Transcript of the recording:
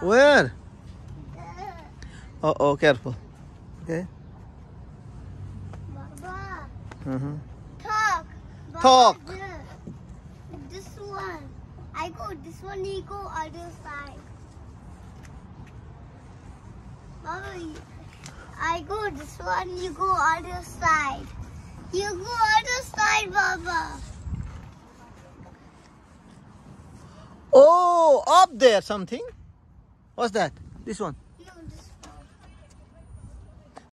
Where? Oh, oh, careful. Okay. Baba, Mm-hmm. talk. Baba, Talk. This, this one. I go this one, you go other side. Baba, I go this one, you go other side. You go other side, Baba. Oh, up there something. What's that? This one.